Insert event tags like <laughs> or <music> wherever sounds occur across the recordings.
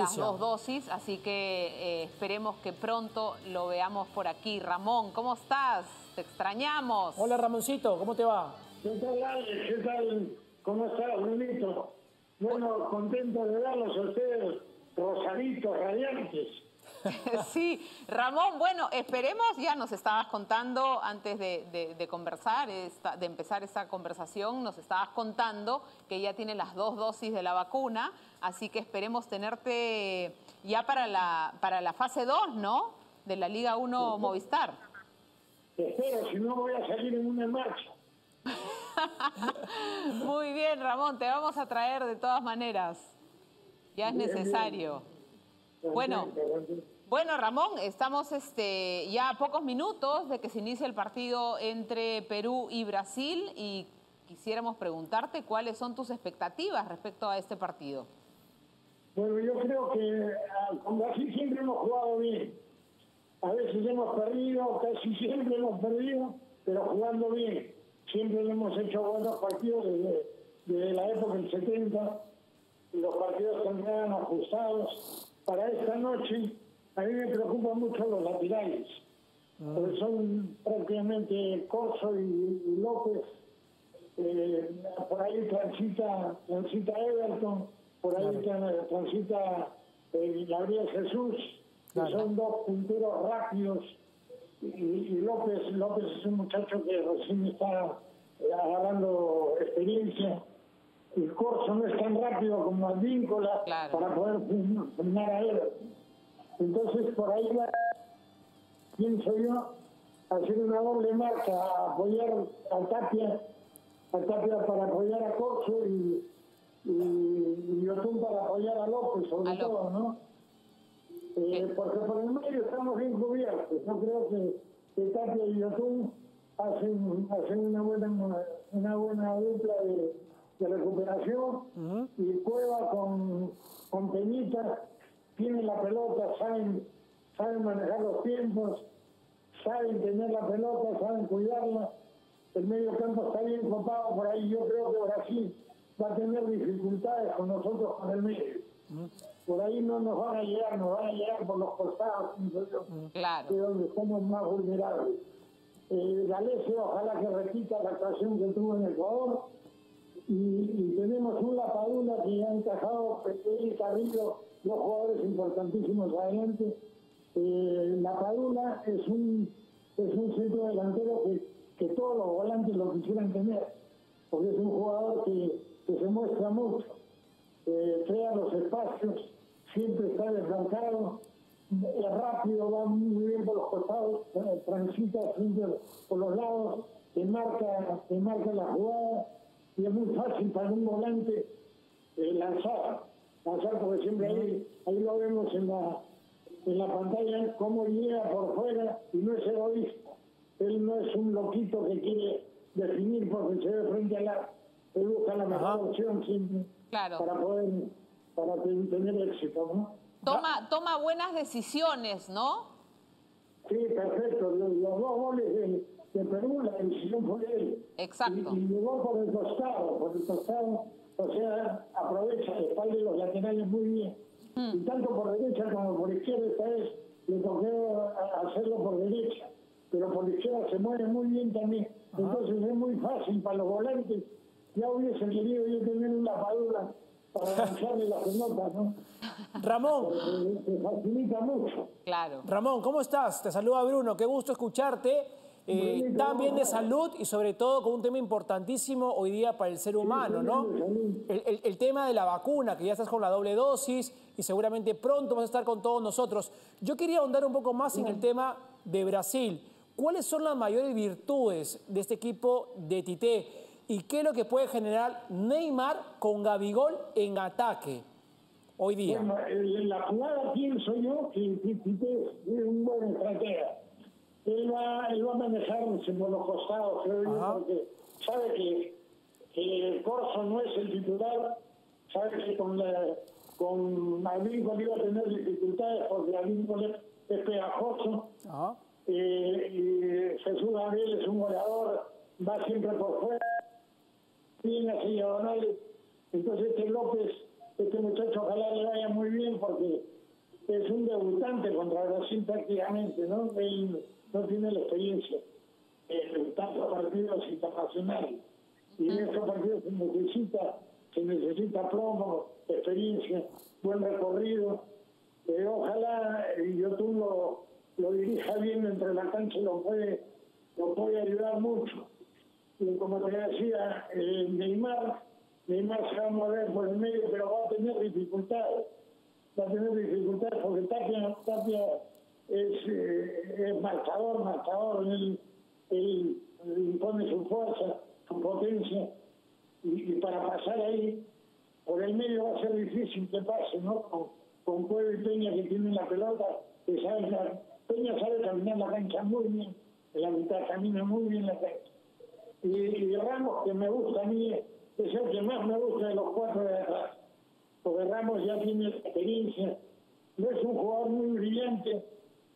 las dos dosis, así que eh, esperemos que pronto lo veamos por aquí. Ramón, ¿cómo estás? Te extrañamos. Hola Ramoncito, ¿cómo te va? ¿Qué tal? ¿Qué tal? ¿Cómo estás, Brunito? Bueno, contento de verlos a ustedes, rosaditos, radiantes. <laughs> sí, Ramón, bueno, esperemos, ya nos estabas contando antes de, conversar, de empezar esta conversación, nos estabas contando que ya tiene las dos dosis de la vacuna, así que esperemos tenerte ya para la, para la fase 2, ¿no? De la Liga 1 Movistar. espero, si no voy a salir en una marcha. <laughs> Muy bien, Ramón, te vamos a traer de todas maneras. Ya es necesario. Bueno, bueno, Ramón, estamos este, ya a pocos minutos de que se inicie el partido entre Perú y Brasil y quisiéramos preguntarte cuáles son tus expectativas respecto a este partido. Bueno, yo creo que ah, con Brasil siempre hemos jugado bien. A veces hemos perdido, casi siempre hemos perdido, pero jugando bien. Siempre hemos hecho buenos partidos desde, la época del 70. Los partidos tendrán ajustados para esta noche, a mí me preocupan mucho los laterales, ah. porque son prácticamente Corso y, López. Eh, por ahí transita, transita Everton, por ahí transita eh, Gabriel Jesús, que son dos punteros rápidos. Y, López, López es un muchacho que recién está eh, agarrando experiencia el corso no es tan rápido como el vínculo para poder frenar a él. Entonces, por ahí va, pienso yo, hacer una doble marca, apoyar a Tapia, a Tapia para apoyar a Corso y, y, Yotún para apoyar a López, sobre todo, ¿no? Eh, porque por el medio estamos bien cubiertos. Yo creo que, que Tapia y Yotún hacen, hacen una buena una buena dupla de de recuperación y Cueva con, con Peñita tienen la pelota, saben, saben manejar los tiempos, saben tener la pelota, saben cuidarla. El medio campo está bien copado por ahí. Yo creo que Brasil va a tener dificultades con nosotros con el medio. Por ahí no nos van a llegar, nos van a llegar por los costados, claro. que donde estamos más vulnerables. Eh, Galese, ojalá que repita la actuación que tuvo en Ecuador y, tenemos un Lapadula que ha encajado Pepe y Carrillo, dos jugadores importantísimos adelante. Eh, Lapadula es un, es un centro delantero que, que todos los volantes lo quisieran tener, porque es un jugador que, que se muestra mucho, eh, crea los espacios, siempre está desbancado, es rápido, va muy bien por los costados, eh, transita siempre por los lados, te marca, te marca la jugada y es muy fácil para un volante eh, lanzar, lanzar porque siempre ahí, ahí lo vemos en la, en la pantalla, cómo llega por fuera y no es egoísta. Él no es un loquito que quiere definir porque se ve frente a la... Él busca la mejor opción siempre para poder para tener éxito, ¿no? Toma, toma buenas decisiones, ¿no? Sí, perfecto. Los, los dos goles de, de Perú, la decisión fue él. Exacto. Y, llegó por el costado, por el costado, o sea, aprovecha el espalda de los laterales muy bien. Mm. Y tanto por derecha como por izquierda, esta vez le tocó hacerlo por derecha, pero por izquierda se mueve muy bien también. Entonces es muy fácil para los volantes. Ya hubiese querido yo tener una padura para <laughs> lanzarle la pelota, ¿no? Ramón. Se facilita mucho. Claro. Ramón, ¿cómo estás? Te saluda Bruno, qué gusto escucharte eh, también de salud y sobre todo con un tema importantísimo hoy día para el ser humano, ¿no? El, tema de la vacuna, que ya estás con la doble dosis y seguramente pronto vas a estar con todos nosotros. Yo quería ahondar un poco más en el tema de Brasil. ¿Cuáles son las mayores virtudes de este equipo de Tite? ¿Y qué es lo que puede generar Neymar con Gabigol en ataque hoy día? en la jugada pienso yo que Tite es un buen estratega él va, él va a manejarse por los costados, creo yo, porque sabe que, que Corso no es el titular, sabe que con, la, con iba a tener dificultades porque Alíncol es pegajoso. Eh, y Jesús Gabriel es un goleador, va siempre por fuera, tiene así diagonales. Entonces este López este muchacho ojalá le vaya muy bien porque es un debutante contra Brasil prácticamente, ¿no? Él no tiene la experiencia en tantos partidos internacionales. Y en estos partidos se necesita, se necesita promo, experiencia, buen recorrido. Eh, ojalá YouTube lo, lo dirija bien entre la cancha y lo puede, lo puede ayudar mucho. Y como te decía, eh, Neymar, Neymar se va a mover por el medio, pero va a tener dificultades. Va a tener dificultades porque Tapia, Tapia es, eh, es marcador, marcador. Él, impone su fuerza, su potencia. Y, para pasar ahí, por el medio va a ser difícil que pase, ¿no? Con, con Cuevo y Peña que tienen la pelota, que saben, la, Peña sabe caminar la cancha muy bien, en la mitad camina muy bien la cancha y, Ramos, que me gusta a mí, es el que más me gusta de los cuatro de atrás, porque Ramos ya tiene experiencia, no es un jugador muy brillante,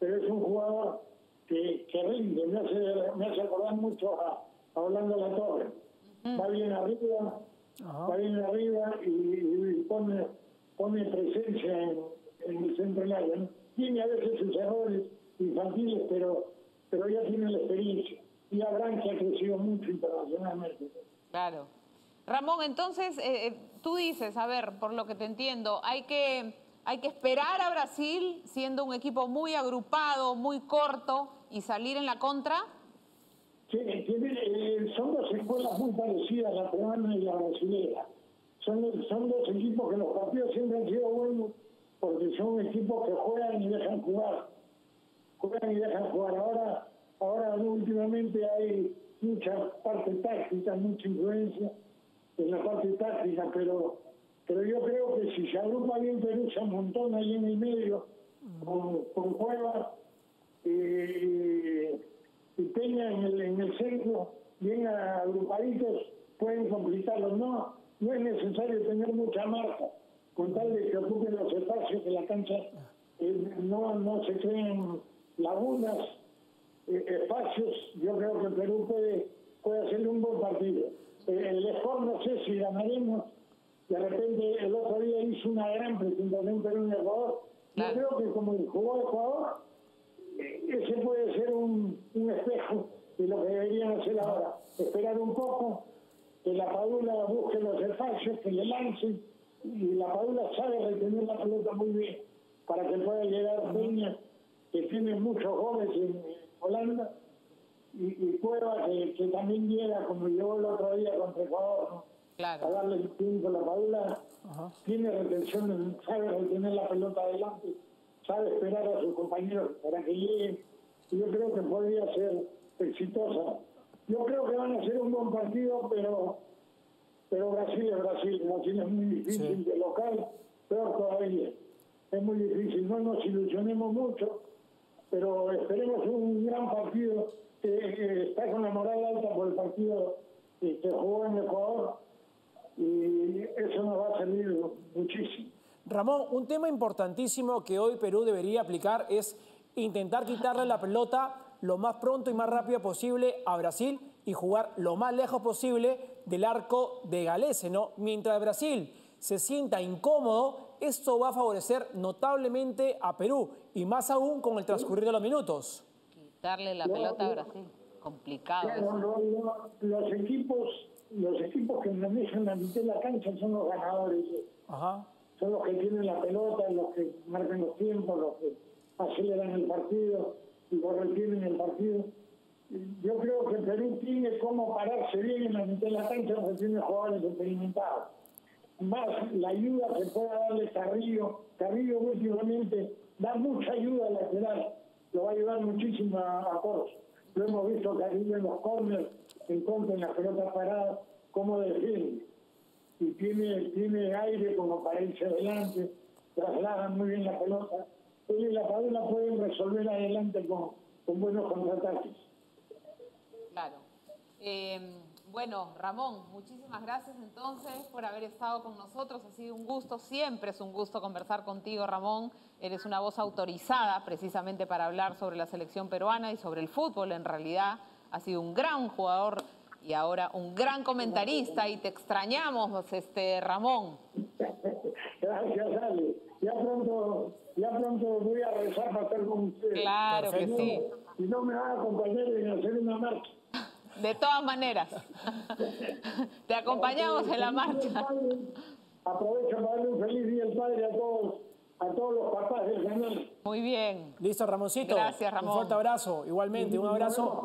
pero es un jugador que, que rinde, me hace, me hace acordar mucho a, a Orlando La Torre. Va bien arriba, va bien arriba y, pone, pone presencia en, el centro del área. Tiene a veces sus errores infantiles, pero, pero ya tiene la experiencia y Abraham que ha crecido mucho internacionalmente. Claro. Ramón, entonces, eh, eh, tú dices, a ver, por lo que te entiendo, hay que, hay que esperar a Brasil siendo un equipo muy agrupado, muy corto y salir en la contra. Sí, eh, son dos escuelas muy parecidas, la peruana y la brasileña. Son, dos equipos que los partidos siempre han sido buenos porque son equipos que juegan y dejan jugar. Juegan y dejan jugar. Ahora Ahora últimamente hay mucha parte táctica, mucha influencia en la parte táctica, pero pero yo creo que si se agrupa bien Perú se amontona ahí en el medio con, con Cueva y, Peña en el, en el centro, bien agrupaditos, pueden complicarlo. No, no es necesario tener mucha marca, con tal de que ocupen los espacios de la cancha, eh, no, no se creen lagunas eh, espacios, yo creo que Perú puede, puede hacerle un buen partido. Eh, el Sport no sé si ganaremos, de repente el otro día hizo una gran presentación Perú en Ecuador. Yo creo que como jugó Ecuador, eh, ese puede ser un, un espejo de lo que deberían hacer ahora. Esperar un poco, que la Padula busque los espacios, que le lancen, y la Padula sabe retener la pelota muy bien para que pueda llegar Peña, que tiene muchos jóvenes en, Holanda y, y Cueva que, también llega como llegó el otro día contra Ecuador a darle el tiempo a la Padula tiene retención sabe retener la pelota adelante sabe esperar a sus compañeros para que lleguen yo creo que podría ser exitosa. Yo creo que van a ser un buen partido pero pero Brasil es Brasil Brasil es muy difícil de local peor todavía. Es muy difícil no nos ilusionemos mucho pero esperemos un gran partido. que está con la moral alta por el partido que jugó en Ecuador y eso nos va a servir muchísimo. Ramón, un tema importantísimo que hoy Perú debería aplicar es intentar quitarle la pelota lo más pronto y más rápido posible a Brasil y jugar lo más lejos posible del arco de Galese, ¿no? Mientras Brasil se sienta incómodo, esto va a favorecer notablemente a Perú y más aún con el transcurrir de los minutos. Quitarle la pelota a Brasil, complicado. los equipos, los equipos que manejan la mitad de la cancha son los ganadores. Son los que tienen la pelota, los que marcan los tiempos, los que aceleran el partido y retienen el partido. Yo creo que Perú tiene cómo pararse bien en la mitad de la cancha porque tiene jugadores experimentados más la ayuda que pueda darle Carrillo. Carrillo últimamente da mucha ayuda al lateral, lo va a ayudar muchísimo a, a Lo hemos visto Carrillo en los corners, en contra en la pelota parada, cómo defiende. Y tiene, tiene aire como para irse adelante, traslada muy bien la pelota. Él y la Padula pueden resolver adelante con, con buenos contraataques. Claro. Eh... Bueno, Ramón, muchísimas gracias entonces por haber estado con nosotros. Ha sido un gusto, siempre es un gusto conversar contigo, Ramón. Eres una voz autorizada precisamente para hablar sobre la selección peruana y sobre el fútbol en realidad. Ha sido un gran jugador y ahora un gran comentarista y te extrañamos, este Ramón. Gracias, Ale. Ya pronto, ya pronto voy a rezar para estar con ustedes. Claro que sí. Si no me van a acompañar en hacer una marcha. De todas maneras. <laughs> Te acompañamos en la marcha. Aprovecho para darle un feliz día al padre a todos, a todos los papás del canal. Muy bien. Listo, Ramoncito. Gracias, Ramón. Un fuerte abrazo. Igualmente, un abrazo.